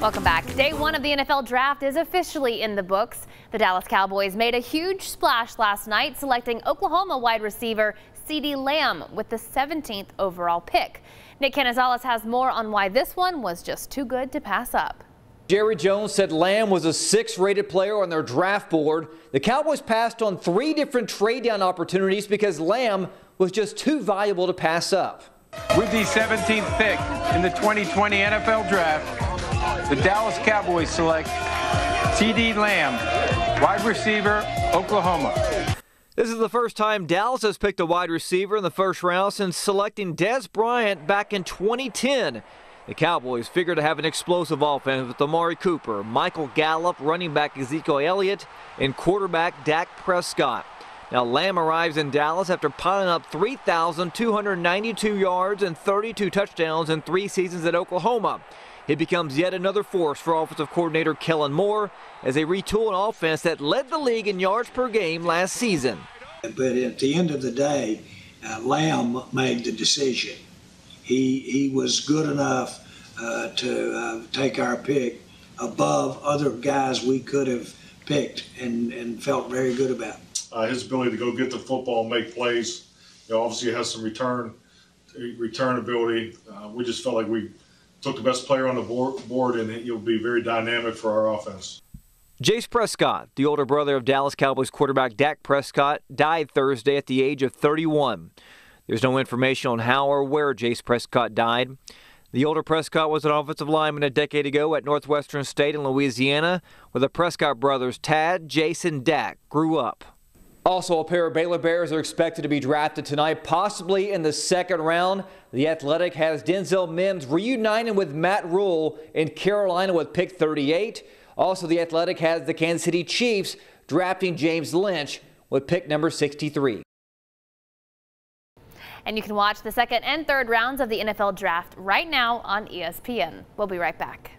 Welcome back. Day one of the NFL draft is officially in the books. The Dallas Cowboys made a huge splash last night, selecting Oklahoma wide receiver CeeDee Lamb with the 17th overall pick. Nick Canizales has more on why this one was just too good to pass up. Jerry Jones said Lamb was a six-rated player on their draft board. The Cowboys passed on three different trade-down opportunities because Lamb was just too valuable to pass up. With the 17th pick in the 2020 NFL Draft, the Dallas Cowboys select CeeDee Lamb, wide receiver, Oklahoma. This is the first time Dallas has picked a wide receiver in the first round since selecting Dez Bryant back in 2010. The Cowboys figure to have an explosive offense with Amari Cooper, Michael Gallup, running back Ezekiel Elliott, and quarterback Dak Prescott. Now, Lamb arrives in Dallas after piling up 3,292 yards and 32 touchdowns in three seasons at Oklahoma. He becomes yet another force for offensive coordinator Kellen Moore as they retool an offense that led the league in yards per game last season. But at the end of the day, uh, Lamb made the decision. He, he was good enough uh, to uh, take our pick above other guys we could have picked and, and felt very good about. Uh, his ability to go get the football and make plays, you know, obviously has some return return ability. Uh, we just felt like we took the best player on the board, board and he'll be very dynamic for our offense. Jace Prescott, the older brother of Dallas Cowboys quarterback Dak Prescott, died Thursday at the age of 31. There's no information on how or where Jace Prescott died. The older Prescott was an offensive lineman a decade ago at Northwestern State in Louisiana, where the Prescott brothers Tad, Jason, Dak grew up. Also, a pair of Baylor Bears are expected to be drafted tonight, possibly in the second round. The Athletic has Denzel Mims reuniting with Matt Rhule in Carolina with pick 38. Also, the Athletic has the Kansas City Chiefs drafting James Lynch with pick number 63. And you can watch the second and third rounds of the NFL draft right now on ESPN. We'll be right back.